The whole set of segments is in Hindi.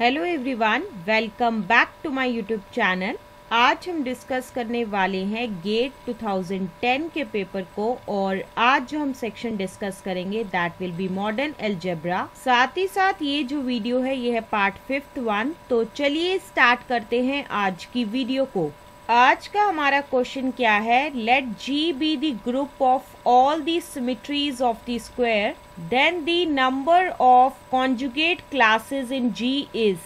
Hello everyone welcome back to my YouTube channel आज हम डिस्कस करने वाले हैं गेट 2010 के पेपर को और आज जो हम सेक्शन डिस्कस करेंगे that will be modern algebra साथ ही साथ ये जो वीडियो है, ये है पार्ट फिफ्थ वन तो चलिए स्टार्ट करते हैं आज की वीडियो को। आज का हमारा क्वेश्चन क्या है? Let G be the group of all the symmetries of the square then the number of conjugate classes in G is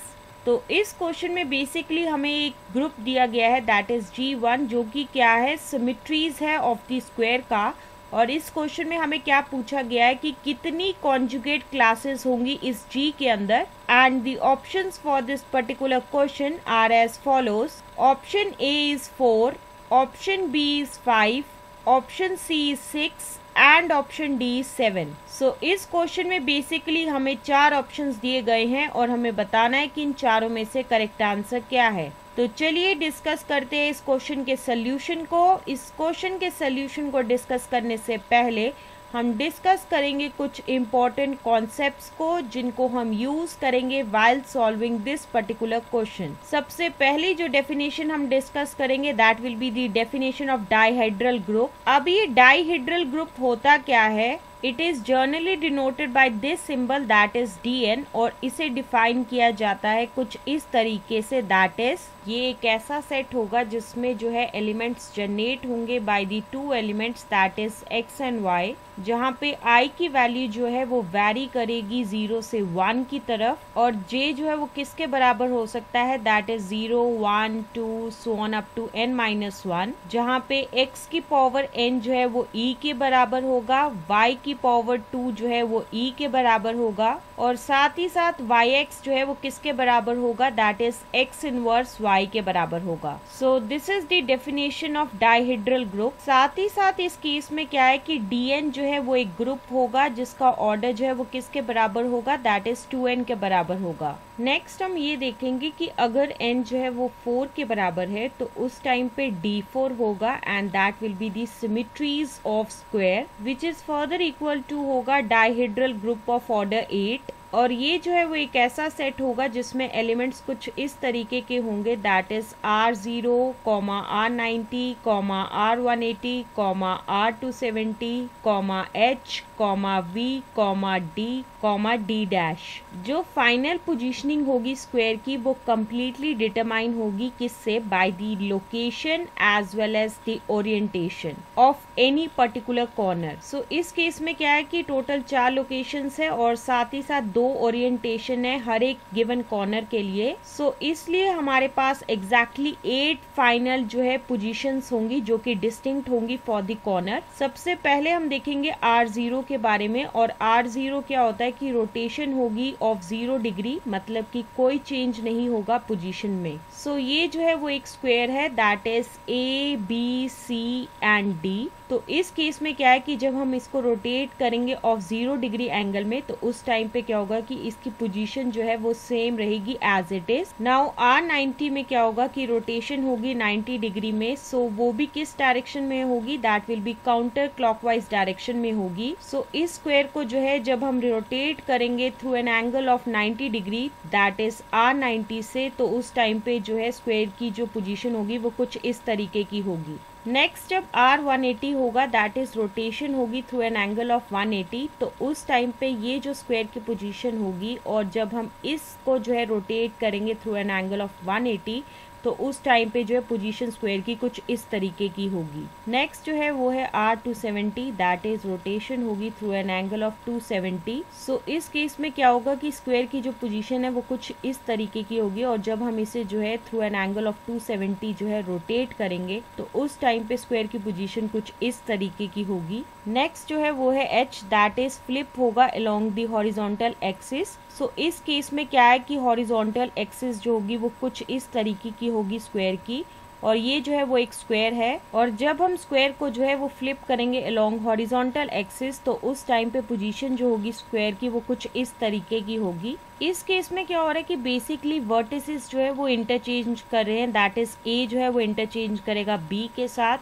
तो इस क्वेश्चन में बेसिकली हमें एक ग्रुप दिया गया है दैट इज़ जी वन जो कि क्या है? सिमिट्रीज है ऑफ़ द स्क्वायर का। और इस क्वेश्चन में हमें क्या पूछा गया है कि कितनी कॉन्जुगेट क्लासेस होंगी इस जी के अंदर? And the options for this particular question are as follows option A is four option B is five option C is six and option D seven so इस क्वेश्चन में बेसिकली हमें चार ऑप्शंस दिए गए हैं और हमें बताना है कि इन चारों में से करेक्ट आंसर क्या है। तो चलिए डिस्कस करते हैं इस क्वेश्चन के सोल्यूशन को। इस क्वेश्चन के सोल्यूशन को डिस्कस करने से पहले हम डिस्कस करेंगे कुछ इम्पोर्टेंट कॉन्सेप्ट्स को, जिनको हम यूज़ करेंगे while solving this particular question सबसे पहली जो डेफिनेशन हम डिस्कस करेंगे that will be the definition of dihedral group अब ये डाईहाइड्रल ग्रुप होता क्या है? It is generally denoted by this symbol that is D N और इसे डिफाइन किया जाता है कुछ इस तरीके से दैट इज़ ये एक ऐसा सेट होगा जिसमें जो है एलिमेंट्स जनरेट होंगे by the two elements that is X and Y जहाँ पे आई की वैल्यू जो है वो वेरी करेगी ज़ीरो से वन की तरफ़ और जे जो है वो किसके बराबर हो सकता है? That is zero one two so on up to N minus one पे एक्स की पावर एन जो है वो ई e के बराबर होगा वाई की पावर टू जो है वो ई e के बराबर होगा और साथ ही साथ वाई एक्स जो है वो किसके बराबर होगा? That is X inverse Y के बराबर होगा। So this is definition of dihedral group साथ ही साथ इस केस में क्या है कि डीएन जो है वो एक ग्रुप होगा जिसका ऑर्डर जो है वो किसके बराबर होगा? दैट इज़ टू एन के बराबर होगा। नेक्स्ट हम ये देखेंगे कि अगर एन जो है वो फोर के बराबर है तो उस टाइम पे डी फोर होगा and that will be the symmetries of square which is further equal to होगा dihedral group of order eight और ये जो है वो एक ऐसा सेट होगा जिसमें एलिमेंट्स कुछ इस तरीके के होंगे. That is R zero comma R ninety comma R one eighty comma R two seventy comma H comma V comma D comma D dash जो फाइनल पोजीशनिंग होगी स्क्वायर की वो कम्प्लीटली डिटरमाइन होगी किससे? By the location as well as the orientation of any particular corner so इस केस में क्या है कि टोटल चार लोकेशन है और साथ ही साथ दो ओरिएंटेशन है हर एक गिवन कॉर्नर के लिए। सो so, इसलिए हमारे पास एग्जैक्टली एट फाइनल जो है पोजिशन होंगी जो कि डिस्टिंक्ट होंगी फॉर द कॉर्नर सबसे पहले हम देखेंगे आर ज़ीरो के बारे में और आर ज़ीरो क्या होता है कि रोटेशन होगी ऑफ़ ज़ीरो डिग्री मतलब कि कोई चेंज नहीं होगा पोजीशन में। सो so, ये जो है वो एक स्क्वायर है that is A B C and D तो इस केस में क्या है कि जब हम इसको रोटेट करेंगे ऑफ़ ज़ीरो डिग्री एंगल में तो उस टाइम पे क्या होगा कि इसकी पोजीशन जो है वो सेम रहेगी as it is now R ninety में क्या होगा कि रोटेशन होगी 90 डिग्री में सो so वो भी किस डायरेक्शन में होगी? That will be counter clockwise direction में होगी। सो so, इस स्क्वेयर को जो है, जब हम रोटेट करेंगे through an angle of 90 degree that is R ninety से तो उस टाइम पे जो है स्क्वेयर की जो पोजीशन होगी, वो कुछ इस तरीके की होगी। नेक्स्ट जब आर 180 होगा दैट इज़ रोटेशन होगी थ्रू एन एंगल ऑफ़ 180 तो उस टाइम पे ये जो स्क्वायर की पोजीशन होगी, और जब हम इसको जो है रोटेट करेंगे थ्रू एन एंगल ऑफ़ 180 तो उस टाइम पे जो है पोजीशन स्क्वायर की कुछ इस तरीके की होगी। नेक्स्ट जो है वो है R two seventy that is rotation होगी through an angle of two seventy so इस केस में क्या होगा कि स्क्वायर की जो पोजीशन है वो कुछ इस तरीके की होगी और जब हम इसे जो है through an angle of two seventy जो है रोटेट करेंगे तो उस टाइम पे स्क्वायर की पोजीशन कुछ इस तरीके की होगी। नेक्स्ट जो है वो है एच दैट इज़ फ्लिप होगा along the horizontal axis so इस केस में क्या है कि हॉरिजॉन्टल एक्सिस जो होगी वो कुछ इस तरीके की होगी स्क्वायर की और ये जो है वो एक स्क्वायर है और जब हम स्क्वायर को जो है वो फ्लिप करेंगे अलोंग हॉरिजॉन्टल एक्सिस तो उस टाइम पे पोजीशन जो होगी स्क्वायर की वो कुछ इस तरीके की होगी। इस केस में क्या हो रहा है कि बेसिकली वर्टिसेस जो है वो इंटरचेंज कर रहे हैं दैट इज़ ए जो है वो इंटरचेंज करेगा बी के साथ।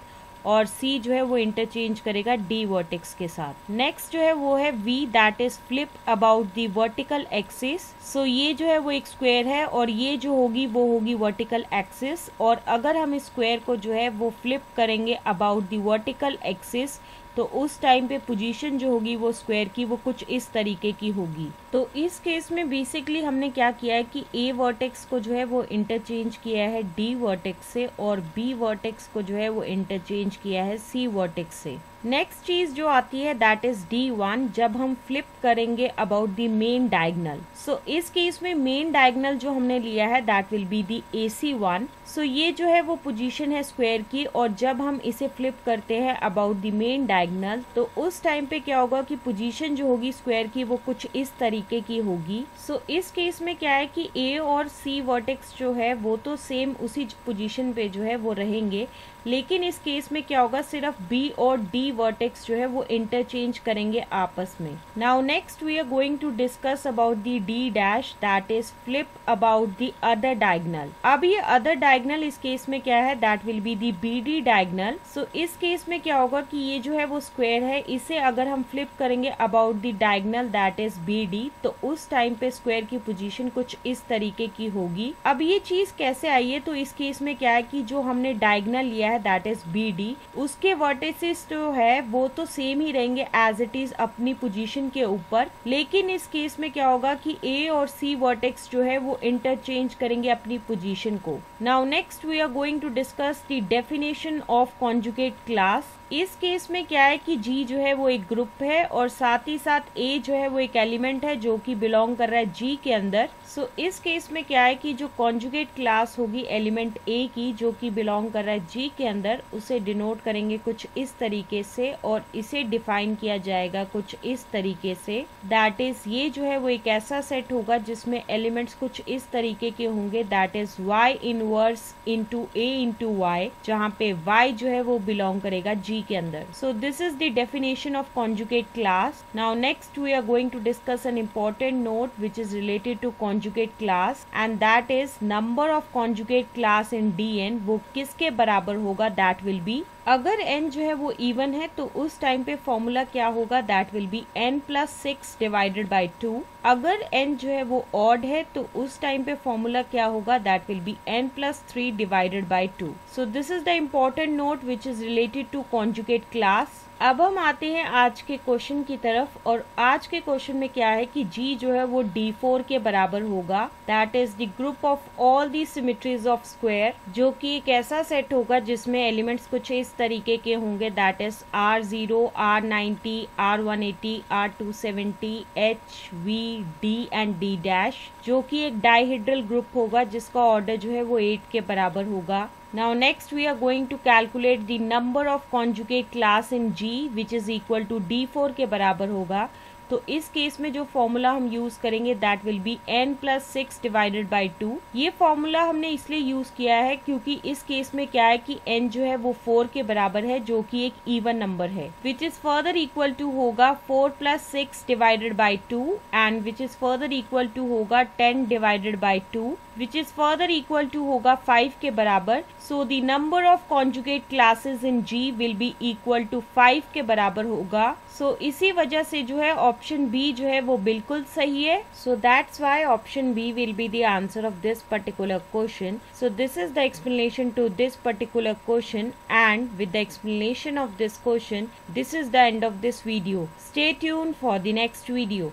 और सी जो है वो इंटरचेंज करेगा डी वर्टिक्स के साथ। नेक्स्ट जो है वो है V that is flip about the vertical axis so ये जो है वो एक स्क्वायर है और ये जो होगी, वो होगी वर्टिकल एक्सिस और अगर हम इस स्क्वायर को जो है वो फ्लिप करेंगे अबाउट दी वर्टिकल एक्सिस तो उस टाइम पे पोजीशन जो होगी वो स्क्वायर की, वो कुछ इस तरीके की होगी। तो इस केस में बेसिकली हमने क्या किया है कि ए वर्टेक्स को जो है वो इंटरचेंज किया है डी वर्टेक्स से और बी वर्टेक्स को जो है वो इंटरचेंज किया है सी वर्टेक्स से। नेक्स्ट चीज़ जो आती है दैट इज़ डी वन जब हम फ्लिप करेंगे about the main diagonal so इस केस में मेन डायगनल जो हमने लिया है that will be the A C one so ये जो है वो पोजीशन है स्क्वायर की और जब हम इसे फ्लिप करते हैं अबाउट दी मेन डायगनल तो उस टाइम पे क्या होगा कि पोजीशन जो होगी स्क्वायर की वो कुछ इस तरीके की होगी. सो so, इस केस में क्या है कि ए और सी वर्टेक्स जो है वो तो सेम उसी पोजीशन पे जो है वो रहेंगे. लेकिन इस केस में क्या होगा, सिर्फ़ बी और डी वर्टेक्स जो है वो इंटरचेंज करेंगे आपस में। Now next we are going to discuss about the D dash that is flip about the other diagonal अब ये अदर डायगनल इस केस में क्या है? That will be the B D diagonal so इस केस में क्या होगा कि ये जो है वो स्क्वायर है, इसे अगर हम फ्लिप करेंगे about the diagonal that is B D तो उस टाइम पे स्क्वायर की पोजिशन कुछ इस तरीके की होगी। अब ये चीज़ कैसे आई है? तो इस केस में क्या है कि जो हमने डायगनल लिया है दैट इज़ बी डी उसके वर्टिसेस जो है, वो तो सेम ही रहेंगे एज इट इज़ अपनी पोजीशन के ऊपर. लेकिन इस केस में क्या होगा कि ए और सी वर्टेक्स जो है, वो इंटरचेंज करेंगे अपनी पोजीशन को. Now next we are going to discuss the definition of conjugate class इस केस में क्या है कि जी जो है वो एक ग्रुप है और साथ ही साथ ए जो है वो एक एलिमेंट है जो कि बिलोंग कर रहा है जी के अंदर। सो so, इस केस में क्या है कि जो कॉन्जुगेट क्लास होगी एलिमेंट ए की जो कि बिलोंग कर रहा है जी के अंदर उसे डिनोट करेंगे कुछ इस तरीके से और इसे डिफाइन किया जाएगा कुछ इस तरीके से। दैट इज़ ये जो है वो एक ऐसा सेट होगा जिसमें एलिमेंट्स कुछ इस तरीके के होंगे। That is Y inverse into A into Y जहाँ पे वाई जो है वो बिलोंग करेगा जी के अंदर. So this is the definition of conjugate class now next we are going to discuss an important note which is related to conjugate class and that is number of conjugate class in D N वो किसके बराबर होगा? दैट विल बी अगर एन जो है वो इवन है तो उस टाइम पे फॉर्मूला क्या होगा? That will be N plus six divided by two अगर एन जो है वो ऑड है तो उस टाइम पे फॉर्मूला क्या होगा? That will be N plus three divided by two so this is the important note which is related to conjugate class अब हम आते हैं आज के क्वेश्चन की तरफ़ और आज के क्वेश्चन में क्या है कि जी जो है वो डी फोर के बराबर होगा। That is the group of all the symmetries of square जो कि एक ऐसा सेट होगा जिसमें एलिमेंट्स कुछ इस तरीके के होंगे। That is R zero R ninety R one eighty R two seventy H V D and D dash जो कि एक डाइहिड्रल ग्रुप होगा, जिसका ऑर्डर जो है वो एट के बराबर होगा। Now, next we are going to calculate the number of conjugate class in G, which is equal to D4 के बराबर होगा। तो इस केस में जो फॉर्मूला हम यूज़ करेंगे that will be N plus six divided by two ये फॉर्मूला हमने इसलिए यूज़ किया है क्योंकि इस केस में क्या है कि एन जो है वो फोर के बराबर है, जो कि एक इवन नंबर है। Which is further equal to होगा four plus six divided by two and which is further equal to होगा ten divided by two which is further equal to होगा फाइव के बराबर. So the number of conjugate classes in G will be equal to five के बराबर होगा. सो so, इसी वजह से जो है ऑप्शन बी जो है वो बिल्कुल सही है. So that's why option B will be the answer of this particular question so this is the explanation to this particular question and with the explanation of this question this is the end of this video stay tune for the next video